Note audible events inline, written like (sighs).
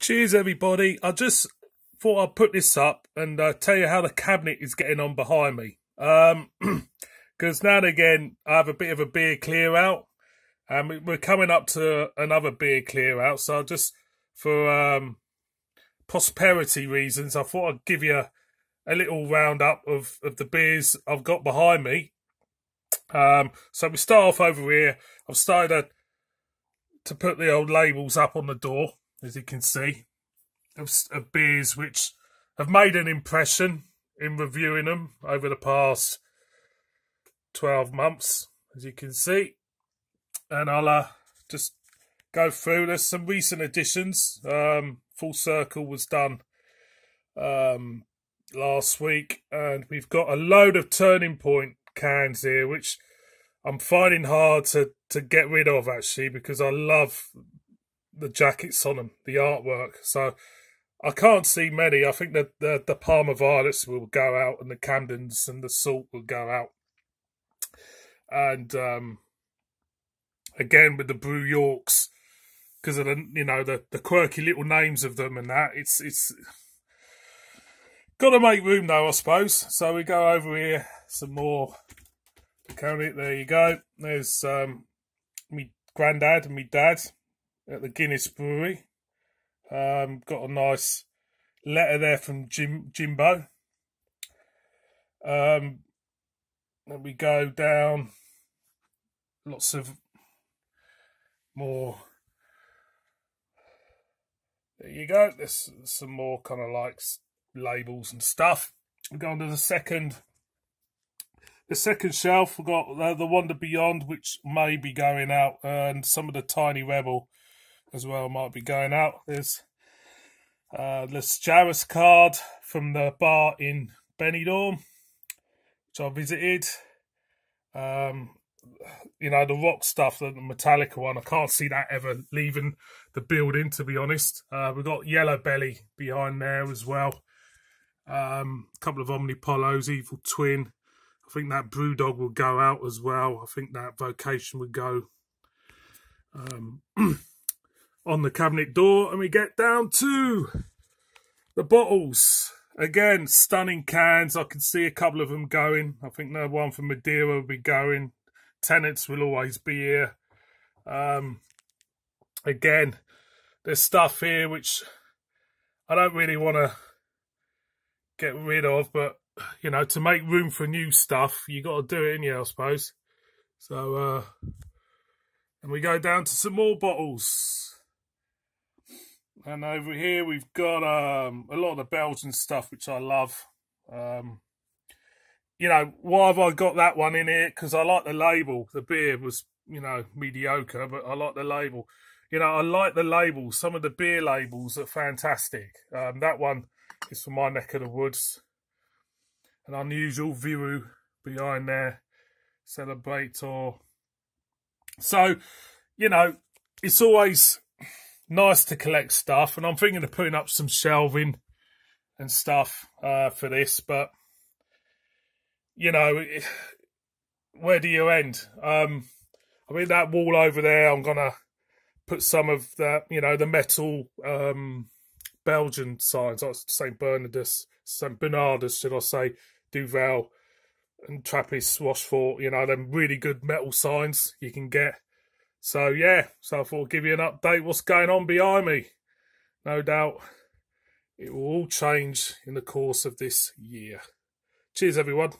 Cheers, everybody. I just thought I'd put this up and uh, tell you how the cabinet is getting on behind me. Um, (clears throat) because now and again I have a bit of a beer clear out, and we're coming up to another beer clear out. So just for um, prosperity reasons, I thought I'd give you a little roundup of of the beers I've got behind me. Um, so we start off over here. I've started to, to put the old labels up on the door as you can see, of, of beers which have made an impression in reviewing them over the past 12 months, as you can see. And I'll uh, just go through. There's some recent additions. Um, Full Circle was done um, last week, and we've got a load of Turning Point cans here, which I'm finding hard to, to get rid of actually because I love the jackets on them, the artwork. So I can't see many. I think that the, the Parma Violets will go out and the Camdens and the Salt will go out. And um, again with the Brew Yorks, because of the you know the, the quirky little names of them and that, it's it's got to make room though, I suppose. So we go over here some more. There you go. There's um, me granddad and me dad at the Guinness Brewery. Um, got a nice letter there from Jim Jimbo. Um, then we go down. Lots of more. There you go. There's some more kind of like labels and stuff. We go on to the second the second shelf, we've got uh, the Wander Beyond, which may be going out, and some of the Tiny Rebel as well might be going out. There's uh, the Jarvis card from the bar in Benidorm, which I visited. Um, you know, the rock stuff, the Metallica one, I can't see that ever leaving the building, to be honest. Uh, we've got Yellow Belly behind there as well. Um, a couple of Omnipollos, Evil Twin. I think that Brewdog will go out as well. I think that Vocation would go. Um, (clears throat) on the cabinet door and we get down to the bottles. Again, stunning cans. I can see a couple of them going. I think the one from Madeira will be going. Tennent's will always be here. Um, again, there's stuff here which I don't really want to get rid of, but, you know, to make room for new stuff, you got to do it in here, I suppose. So, uh, and we go down to some more bottles. And over here we've got um, a lot of the Belgian stuff, which I love. Um, you know, why have I got that one in here? Because I like the label. The beer was, you know, mediocre, but I like the label. You know, I like the labels. Some of the beer labels are fantastic. Um, that one is from my neck of the woods. An unusual view behind there. Celebrator. So, you know, it's always nice to collect stuff, and I'm thinking of putting up some shelving and stuff uh, for this, but you know, (sighs) where do you end? Um, I mean, that wall over there, I'm gonna put some of that, you know, the metal um, Belgian signs, Saint Bernardus, Saint Bernardus, should I say, Duvel and Trappist, Rochefort, you know, them really good metal signs you can get. So yeah, so I thought I'd give you an update what's going on behind me. No doubt it will all change in the course of this year. Cheers everyone.